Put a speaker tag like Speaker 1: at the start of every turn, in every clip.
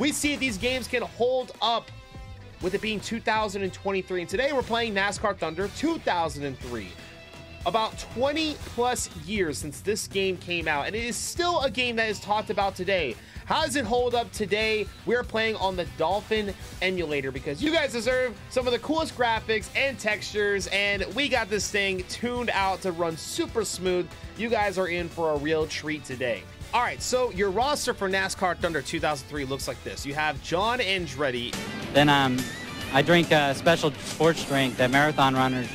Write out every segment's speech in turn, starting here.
Speaker 1: We see if these games can hold up with it being 2023. And today we're playing NASCAR Thunder 2003. About 20 plus years since this game came out, and it is still a game that is talked about today. How does it hold up today? We're playing on the Dolphin emulator because you guys deserve some of the coolest graphics and textures, and we got this thing tuned out to run super smooth. You guys are in for a real treat today. All right, so your roster for NASCAR Thunder 2003 looks like this. You have John Andretti.
Speaker 2: Then um, I drink a special sports drink that marathon runners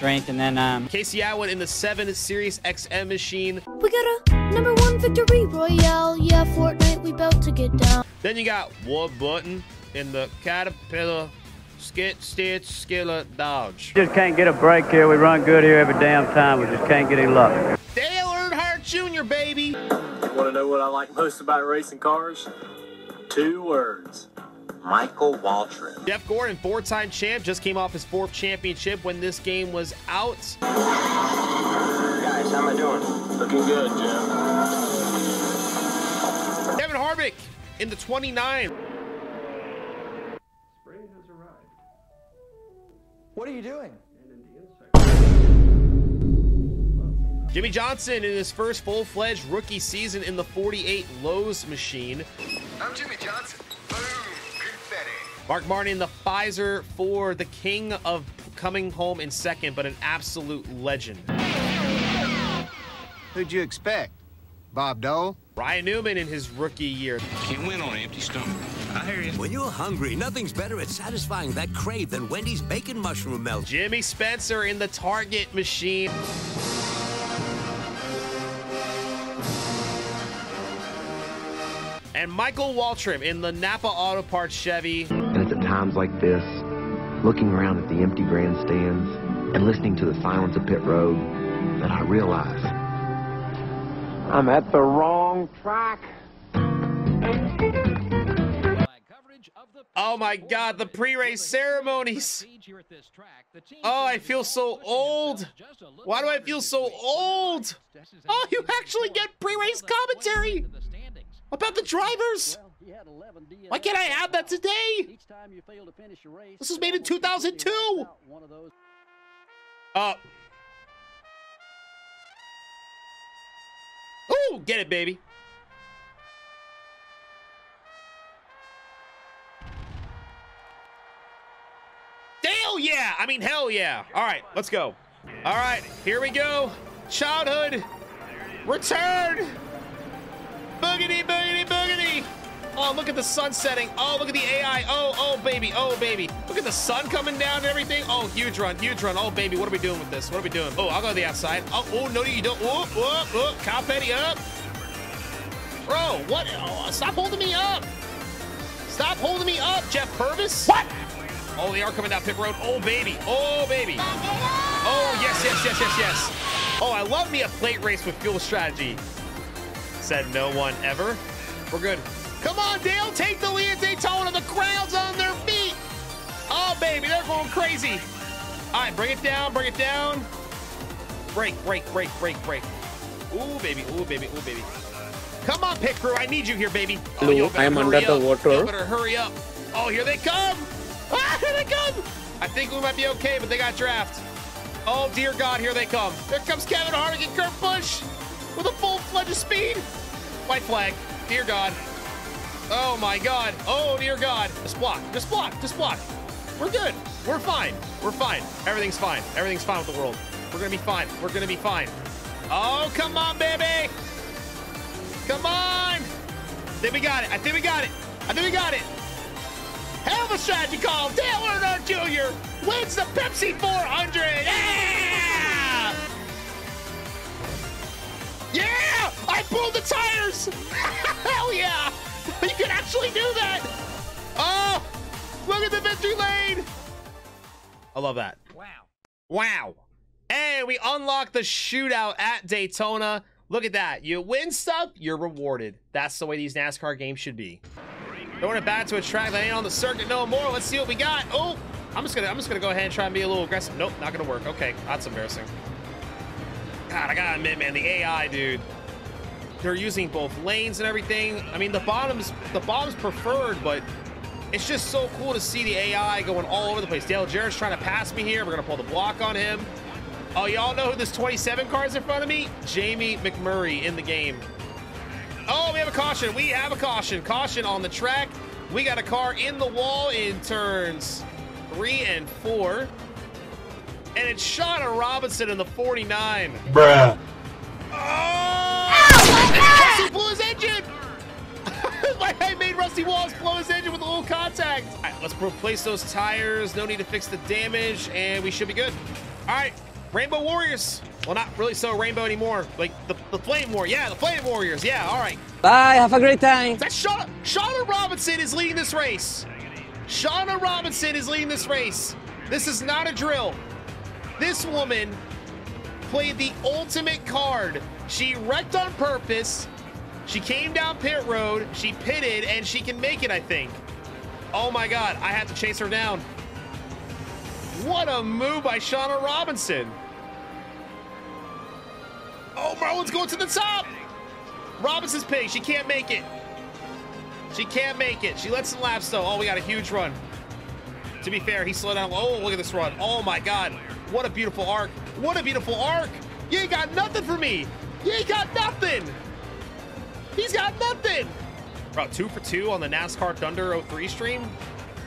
Speaker 2: drink, and then um,
Speaker 1: Casey Atwood in the 7 Sirius XM machine.
Speaker 3: We got a number one victory royale. Yeah, Fortnite, we about to get down.
Speaker 1: Then you got Ward Burton in the Caterpillar Skit Stitch Skiller Dodge.
Speaker 4: Just can't get a break here. We run good here every damn time. We just can't get any luck.
Speaker 1: Dale Earnhardt Jr., baby.
Speaker 5: Want to know what I like most about racing cars? Two words. Michael Waltrip.
Speaker 1: Jeff Gordon, four-time champ, just came off his fourth championship when this game was out.
Speaker 5: Guys, how am I doing? Looking good, Jeff.
Speaker 1: Kevin Harvick in the 29. Spray has arrived.
Speaker 6: What are you doing?
Speaker 1: Jimmie Johnson in his first full-fledged rookie season in the 48 Lowe's machine.
Speaker 6: I'm Jimmie Johnson. Boom, confetti.
Speaker 1: Mark Martin in the Pfizer for the king of coming home in second, but an absolute legend.
Speaker 7: Who'd you expect? Bob Dole?
Speaker 1: Ryan Newman in his rookie year.
Speaker 8: Can't win on an empty stomach.
Speaker 9: I hear you. When you're hungry, nothing's better at satisfying that crave than Wendy's bacon mushroom melt.
Speaker 1: Jimmy Spencer in the Target machine. And Michael Waltrip in the Napa Auto Parts Chevy.
Speaker 10: And it's at times like this, looking around at the empty grandstands and listening to the silence of pit road, that I realize I'm at the wrong track.
Speaker 1: Oh my god, the pre-race ceremonies. Oh, I feel so old. Why do I feel so old? Oh, you actually get pre-race commentary about the drivers. Why can't I have that today? This was made in 2002. Oh. Uh. Ooh, get it, baby. Hell yeah! I mean, hell yeah. All right, let's go. All right, here we go. Childhood. Return. Boogity, boogity. Oh, look at the sun setting. Oh, look at the AI. Oh, oh, baby. Oh, baby. Look at the sun coming down and everything. Oh, huge run, huge run. Oh, baby, what are we doing with this? What are we doing? Oh, I'll go to the outside. Oh, oh no, you don't. Oh, oh, oh. Petty up. Bro, what? Oh, stop holding me up. Stop holding me up, Jeff Purvis. What? Oh, they are coming down pit road. Oh, baby. Oh, baby. Oh, yes, yes, yes, yes, yes. Oh, I love me a plate race with fuel strategy. Said no one ever. We're good. Come on, Dale. Take the lead at Daytona. The crowd's on their feet. Oh, baby. They're going crazy. All right, bring it down. Bring it down. Break, break, break, break, break. Ooh, baby. Ooh, baby. Ooh, baby. Come on, pit crew. I need you here, baby. Oh,
Speaker 11: Hello, I am under the water.
Speaker 1: You better hurry up. Oh, here they come. Ah, here they come! I think we might be okay, but they got draft. Oh, dear God, here they come. Here comes Kevin Harvick and Kurt Busch with a full-fledged speed. White flag. Dear God. Oh, my God. Oh, dear God. Just block. Just block. Just block. We're good. We're fine. We're fine. Everything's fine. Everything's fine with the world. We're to be fine. We're to be fine. Oh, come on, baby. Come on. I think we got it. I think we got it. I think we got it. Hell of a strategy call. Dale Earnhardt Jr. wins the Pepsi 400. Yeah! Yeah! I pulled the tires. Hell yeah! You can actually do that. Oh, look at the victory lane. I love that. Wow. Wow. Hey, we unlocked the shootout at Daytona. Look at that. You win stuff, you're rewarded. That's the way these NASCAR games should be. Throwing it back to a track that ain't on the circuit no more. Let's see what we got. Oh, I'm just gonna I'm just gonna go ahead and try and be a little aggressive. Nope, not gonna work. Okay, that's embarrassing. God, I gotta admit, man, the AI, dude. They're using both lanes and everything. I mean, the bottoms, the bottoms preferred, but it's just so cool to see the AI going all over the place. Dale Jarrett's trying to pass me here. We're gonna pull the block on him. Oh, y'all know who this 27 car is in front of me? Jamie McMurray in the game. Oh, we have a caution. We have a caution. Caution on the track. We got a car in the wall in turns three and four. And it's Shawna Robinson in the 49.
Speaker 9: Bruh.
Speaker 1: Engine! like I made Rusty Wallace blow his engine with a little contact. All right, let's replace those tires. No need to fix the damage, and we should be good. All right, Rainbow Warriors. Well, not really so Rainbow anymore. Like the, the Flame War. Yeah, the Flame Warriors. Yeah, all right.
Speaker 2: Bye. Have a great time.
Speaker 1: That's Shawna. Shawna Robinson is leading this race. Shawna Robinson is leading this race. This is not a drill. This woman played the ultimate card. She wrecked on purpose. She came down pit road. She pitted, and she can make it, I think. Oh my God, I have to chase her down. What a move by Shawna Robinson. Oh, Marlin's going to the top. Robinson's pig. She can't make it. She can't make it. She lets some laps though. Oh, we got a huge run. To be fair, he slowed down. Oh, look at this run. Oh my God. What a beautiful arc. What a beautiful arc. You ain't got nothing for me. You ain't got nothing. He's got nothing. Bro, two for two on the NASCAR Thunder 03 stream.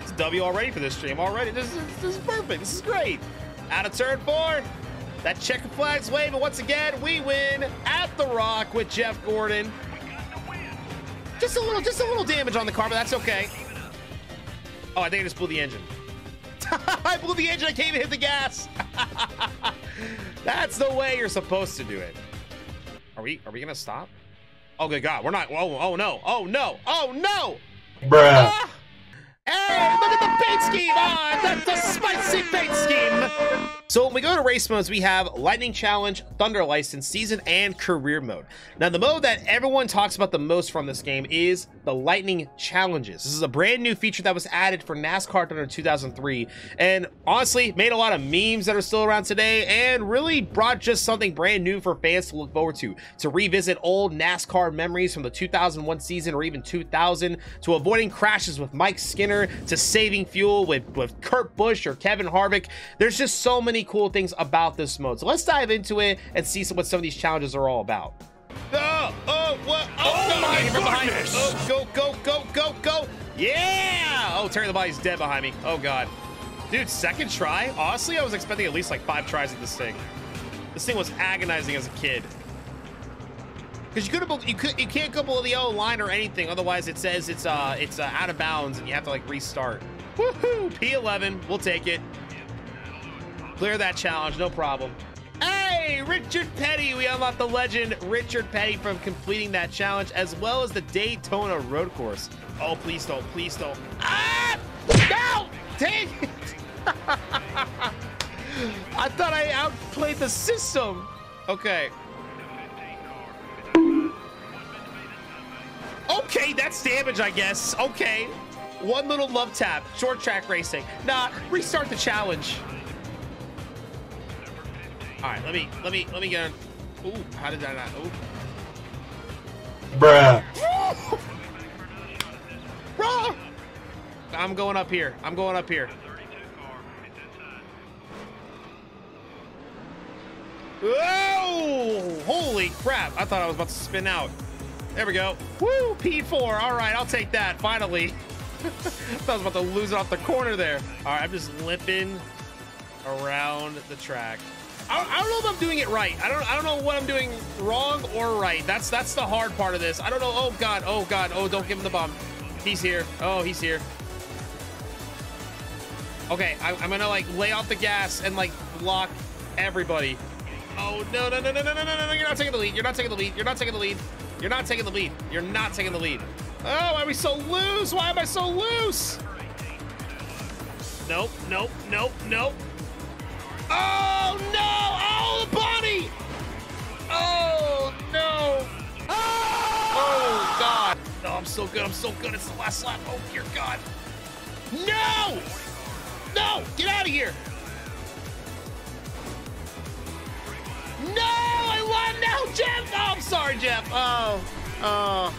Speaker 1: It's a W already for this stream already. This is, this is perfect. This is great. Out of turn four. That checker flag's waving once again. We win at the Rock with Jeff Gordon. Just a little, just a little damage on the car, but that's okay. Oh, I think I just blew the engine. I blew the engine. I can't even hit the gas. that's the way you're supposed to do it. Are we? Are we gonna stop? Oh good God, we're not. Oh, oh no. Oh no. Oh no.
Speaker 9: Bruh.
Speaker 1: Ah! Hey, look at the scheme! Ah, that's the spicy scheme! So when we go to race modes, we have Lightning Challenge, Thunder License, Season, and Career Mode. Now, the mode that everyone talks about the most from this game is the Lightning Challenges. This is a brand new feature that was added for NASCAR Thunder 2003, and honestly, made a lot of memes that are still around today, and really brought just something brand new for fans to look forward to, to revisit old NASCAR memories from the 2001 season or even 2000, to avoiding crashes with Mike Skinner, to saving fuel with, with Kurt Busch or Kevin Harvick. There's just so many cool things about this mode. So let's dive into it and see some, what some of these challenges are all about. Oh, oh, what? Oh,
Speaker 9: Oh
Speaker 1: no,
Speaker 9: my goodness.
Speaker 1: Oh, go, go, go, go, go. Yeah. Oh, Terry the Body's dead behind me. Oh, God. Dude, second try? Honestly, I was expecting at least like five tries at this thing. This thing was agonizing as a kid. Because you could you could you can't go below the yellow line or anything, otherwise it says it's uh it's uh, out of bounds and you have to like restart. Woohoo! P11, we'll take it. Clear that challenge, no problem. Hey, Richard Petty! We unlocked the legend Richard Petty from completing that challenge, as well as the Daytona Road Course. Oh, please don't, please don't. Ah! No! Dang it! I thought I outplayed the system. Okay. Okay, that's damage, I guess. Okay. One little love tap. Short track racing. Nah, restart the challenge. All right, let me, let me, let me get on. Ooh, how did I not? Ooh.
Speaker 9: Bruh.
Speaker 1: Bro! I'm going up here. I'm going up here. Whoa! Holy crap. I thought I was about to spin out. There we go. Woo, P4. All right, I'll take that, finally. I was about to lose it off the corner there. All right, I'm just limping around the track. I, I, don't know if I'm doing it right. I don't I don't know what I'm doing wrong or right. That's that's the hard part of this. I don't know. Oh god. Oh god. Oh, don't give him the bomb. He's here. Oh, he's here. Okay, I, I'm gonna like lay off the gas and like block everybody. Oh no no no no no no no! You're not taking the lead. You're not taking the lead. You're not taking the lead. You're not taking the lead. You're not taking the lead. Oh, why are we so loose? Why am I so loose? Nope. Nope. Nope. Nope. Oh no! Oh, the body! Oh no! Oh god! No, I'm so good. I'm so good. It's the last lap. Oh dear god! No! No! Get out of here! Jeff! Oh, I'm sorry, Jeff. Oh, oh.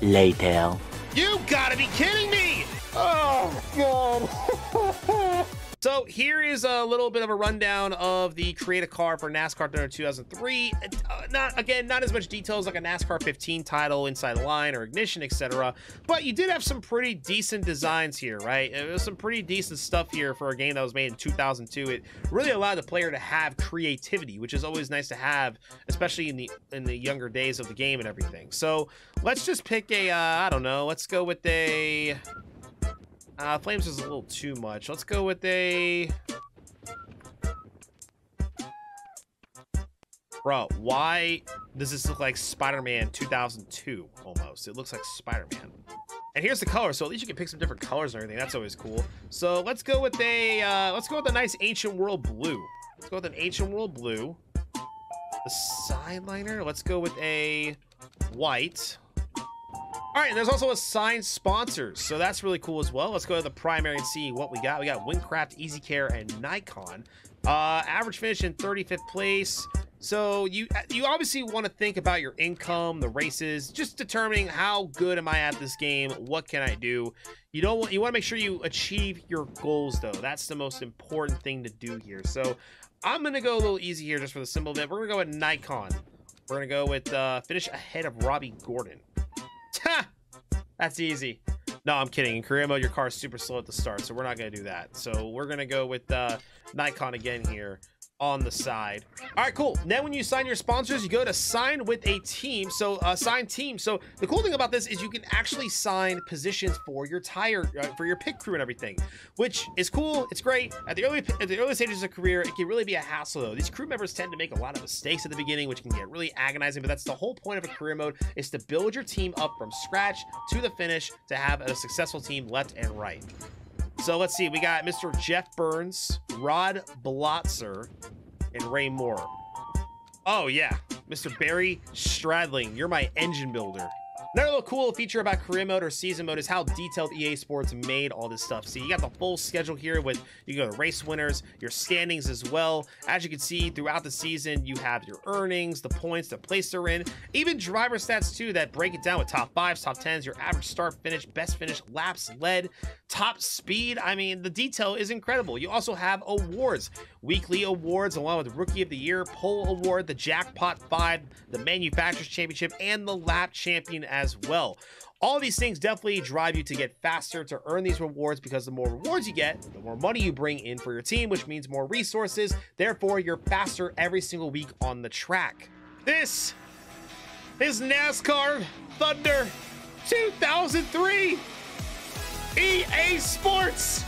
Speaker 2: Later.
Speaker 1: You gotta be kidding me! Oh, God. so here is a little bit of a rundown of the create a car for NASCAR Thunder 2003. Uh, not again, not as much details like a NASCAR 15 title, inside the line or ignition, etc. But you did have some pretty decent designs here, right? It was some pretty decent stuff here for a game that was made in 2002. It really allowed the player to have creativity, which is always nice to have, especially in the in the younger days of the game and everything. So let's just pick a, uh, I don't know, let's go with a. Uh, flames is a little too much. Let's go with a. Bro, why does this look like Spider-Man 2002 almost? It looks like Spider-Man. And here's the color, so at least you can pick some different colors and everything. That's always cool. So let's go with a uh, let's go with a nice ancient world blue. Let's go with an ancient world blue. The sideliner. Let's go with a white. All right, and there's also assigned sponsors, so that's really cool as well. Let's go to the primary and see what we got. We got Wincraft, Easy Care, and Nikon. Uh, average finish in 35th place. So you you obviously want to think about your income, the races, just determining how good am I at this game? What can I do? You don't want you want to make sure you achieve your goals though. That's the most important thing to do here. So I'm gonna go a little easy here just for the simple bit. We're gonna go with Nikon. We're gonna go with uh, finish ahead of Robby Gordon. Ha! That's easy. No, I'm kidding. In career mode, your car is super slow at the start, so we're not going to do that. So we're going to go with uh, Nikon again here on the side. All right, cool. Then when you sign your sponsors, you go to sign with a team. So uh, sign team. So the cool thing about this is you can actually sign positions for your tire, uh, for your pit crew and everything, which is cool. It's great. At the early at the early stages of career, it can really be a hassle though. These crew members tend to make a lot of mistakes at the beginning, which can get really agonizing. But that's the whole point of a career mode is to build your team up from scratch to the finish to have a successful team left and right. So let's see. We got Mr. Jeff Burns, Rod Blotzer, and Ray Moore. Oh, yeah. Mr. Barry Stradling, you're my engine builder. Another little cool feature about career mode or season mode is how detailed EA Sports made all this stuff. See, you got the full schedule here with you go to race winners, your standings as well. As you can see throughout the season, you have your earnings, the points, the place they're in, even driver stats too that break it down with top fives, top tens, your average start finish, best finish, laps led, top speed. I mean, the detail is incredible. You also have awards, weekly awards, along with Rookie of the Year, Pole Award, the Jackpot 5, the Manufacturers Championship, and the Lap Champion as well. All these things definitely drive you to get faster to earn these rewards because the more rewards you get, the more money you bring in for your team, which means more resources. Therefore, you're faster every single week on the track. This is NASCAR Thunder 2003 EA Sports.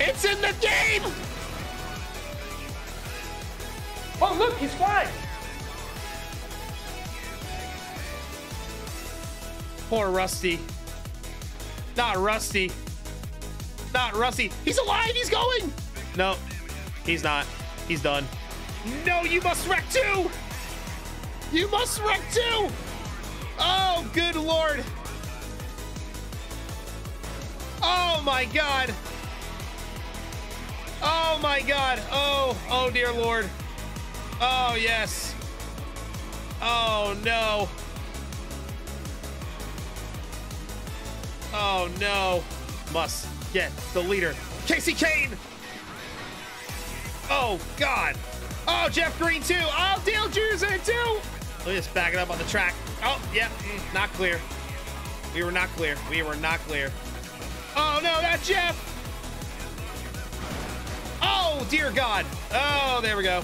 Speaker 1: It's in the game. Oh, look, he's flying. Poor Rusty. Not Rusty. Not Rusty. He's alive. He's going. No, he's not. He's done. No, you must wreck too. You must wreck too. Oh, good lord. Oh my god. Oh my god. Oh, oh dear lord. Oh yes. Oh no. Oh no. Must get the leader. Kasey Kahne. Oh god. Oh, Jeff Green too. Oh, Dale Jr.'s in too. Let me just back it up on the track. Oh, yeah, mm, not clear. We were not clear. We were not clear. Oh no, that's Jeff. Oh, dear God. Oh, there we go.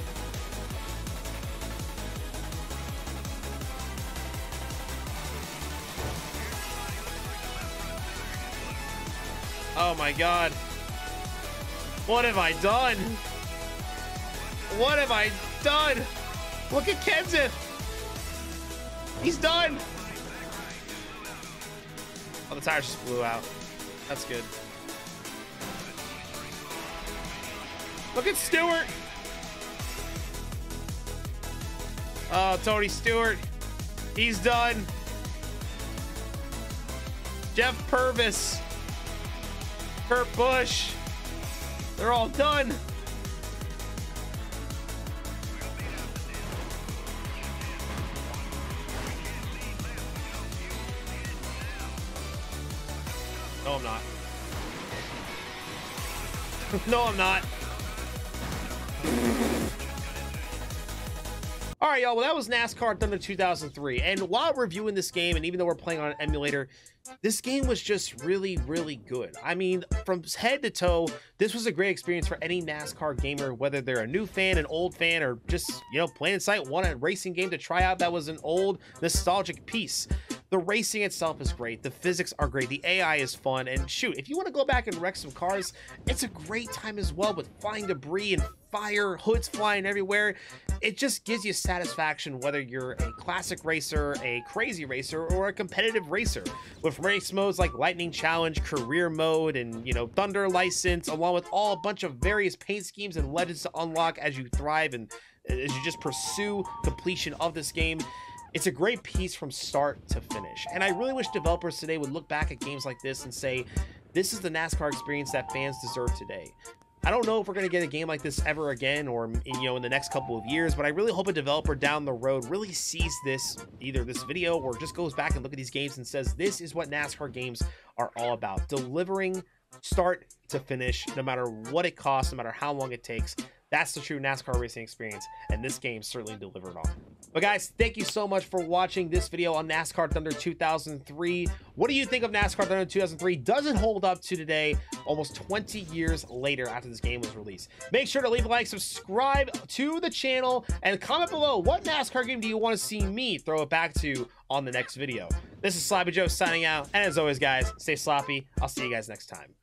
Speaker 1: Oh my God. What have I done? What have I done? Look at Kenseth. He's done. Oh, the tires just blew out. That's good. Look at Stewart. Oh, Tony Stewart. He's done. Jeff Purvis. Kurt Busch. They're all done. No, I'm not. no, I'm not. All right, y'all. Well, that was NASCAR Thunder 2003. And while reviewing this game, and even though we're playing on an emulator, this game was just really, really good. I mean, from head to toe, this was a great experience for any NASCAR gamer, whether they're a new fan, an old fan, or just, you know, plain sight, want a racing game to try out that was an old, nostalgic piece. The racing itself is great. The physics are great. The AI is fun. And shoot, if you want to go back and wreck some cars, it's a great time as well with flying debris and fire, hoods flying everywhere. It just gives you satisfaction whether you're a classic racer, a crazy racer, or a competitive racer. With race modes like Lightning Challenge, Career Mode, and you know, Thunder License, along with all a bunch of various paint schemes and legends to unlock as you thrive and as you just pursue completion of this game. It's a great piece from start to finish. And I really wish developers today would look back at games like this and say, this is the NASCAR experience that fans deserve today. I don't know if we're going to get a game like this ever again or you know in the next couple of years, but I really hope a developer down the road really sees this either this video or just goes back and look at these games and says this is what NASCAR games are all about. Delivering start to finish no matter what it costs, no matter how long it takes. That's the true NASCAR racing experience, and this game certainly delivered on. But guys, thank you so much for watching this video on NASCAR Thunder 2003. What do you think of NASCAR Thunder 2003? Does it hold up to today, almost 20 years later after this game was released? Make sure to leave a like, subscribe to the channel, and comment below what NASCAR game do you want to see me throw it back to on the next video. This is Sloppy Joe signing out, and as always, guys, stay sloppy. I'll see you guys next time.